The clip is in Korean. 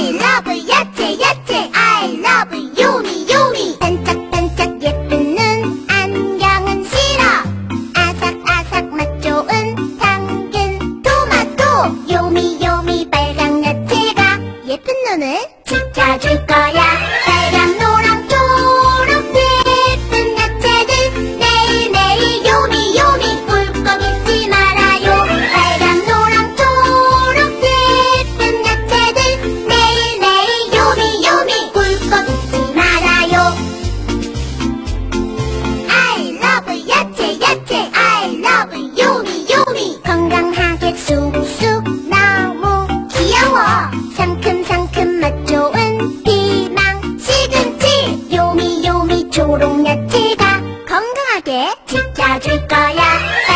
I love 야채 야채 I love 요미 요미 반짝반짝 예쁜 눈 안경은 싫어. 아삭아삭 맛 좋은 당근 토마토. 요미 요미 빨강 야채가 예쁜 눈을 지켜줄 거야 초록약지가 건강하게 지켜줄 거야.